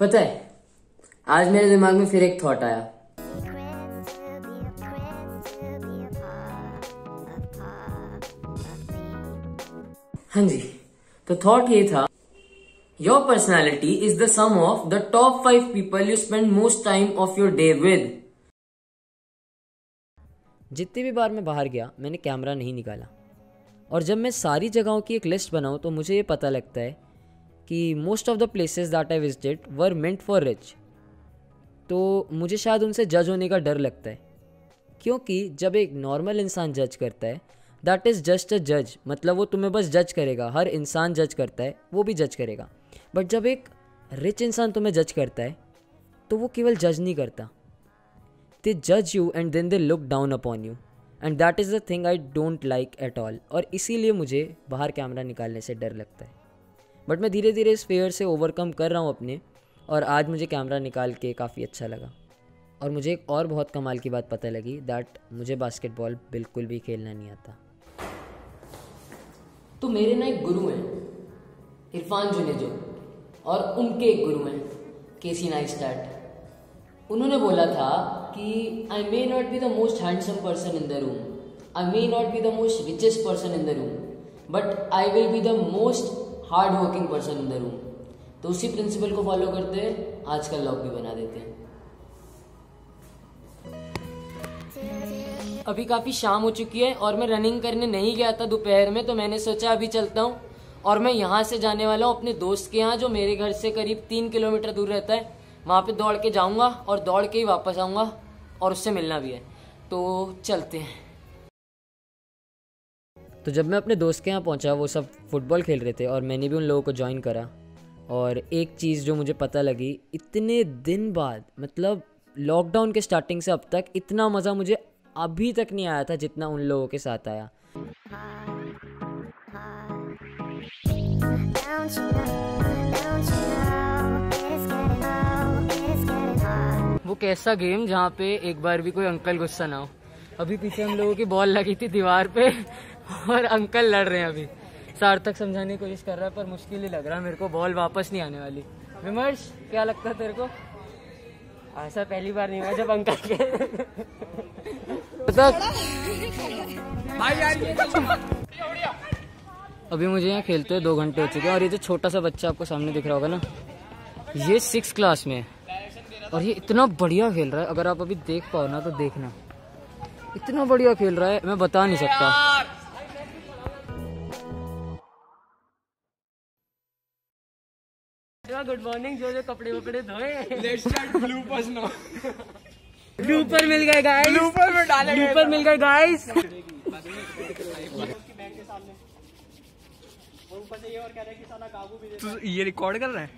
पता है आज मेरे दिमाग में फिर एक थॉट आया। हाँ जी तो थॉट ये था your personality is the sum of the top five people you spend most time of your day with जितनी भी बार मैं बाहर गया, मैंने कैमरा नहीं निकाला। और जब मैं सारी जगहों की एक लिस्ट बनाऊँ तो मुझे ये पता लगता है कि most of the places that I visited were meant for rich तो मुझे शायद उनसे जज होने का डर लगता है। क्योंकि जब एक नॉर्मल इंसान जज करता है दैट इज़ जस्ट अ जज मतलब वो तुम्हें बस जज करेगा, हर इंसान जज करता है, वो भी जज करेगा। बट जब एक रिच इंसान तुम्हें जज करता है तो वो केवल जज नहीं करता। दे जज you and then they look down upon you and that is the thing I don't like at all और इसीलिए मुझे बाहर कैमरा निकालने से डर लगता है। बट मैं धीरे धीरे इस फेयर से ओवरकम कर रहा हूँ अपने, और आज मुझे कैमरा निकाल के काफ़ी अच्छा लगा। और मुझे एक और बहुत कमाल की बात पता लगी दैट मुझे बास्केटबॉल बिल्कुल भी खेलना नहीं आता। तो मेरे ना एक गुरु हैं, इरफान जुनेजो, और उनके एक गुरु हैं, केसी नाइस्टैट। उन्होंने बोला था कि I may not be the most handsome person in the room I may not be the most richest person in the room but I will be the most hard working person in the room तो उसी principal को follow करते हैं, आज का lock भी बना देते हैं। अभी काफ़ी शाम हो चुकी है और मैं रनिंग करने नहीं गया था दोपहर में तो मैंने सोचा अभी चलता हूँ और मैं यहाँ से जाने वाला हूँ अपने दोस्त के यहाँ, जो मेरे घर से करीब तीन किलोमीटर दूर रहता है। वहाँ पे दौड़ के जाऊँगा और दौड़ के ही वापस आऊँगा। और उससे मिलना भी है। तो चलते हैं। तो जब मैं अपने दोस्त के यहाँ पहुँचा वो सब फुटबॉल खेल रहे थे और मैंने भी उन लोगों को ज्वाइन करा। और एक चीज़ जो मुझे पता लगी इतने दिन बाद मतलब लॉकडाउन के स्टार्टिंग से अब तक इतना मज़ा मुझे अभी तक नहीं आया था जितना उन लोगों के साथ आया। वो कैसा गेम जहाँ पे एक बार भी कोई अंकल गुस्सा ना हो। अभी पीछे हम लोगों की बॉल लगी थी दीवार पे और अंकल लड़ रहे हैं अभी। सार्थक समझाने की कोशिश कर रहा है पर मुश्किल ही लग रहा है मेरे को बॉल वापस नहीं आने वाली। विमर्श क्या लगता है तेरे को? ऐसा पहली बार नहीं हुआ जब अंकल के अभी मुझे यहाँ खेलते हुए दो घंटे हो चुके हैं और ये जो छोटा सा बच्चा आपको सामने दिख रहा होगा ना ये सिक्स क्लास में है। और ये इतना बढ़िया खेल रहा है। अगर आप अभी देख पाओ ना तो देखना। इतना बढ़िया खेल रहा है मैं बता नहीं सकता। गुड मॉर्निंग जो जो कपड़े वपड़े धोए। Let's start bloopers now blooper मिल गए गाइस ब्लूपर में डाले ब्लूपर मिल गए गाइस ये रिकॉर्ड कर रहा है।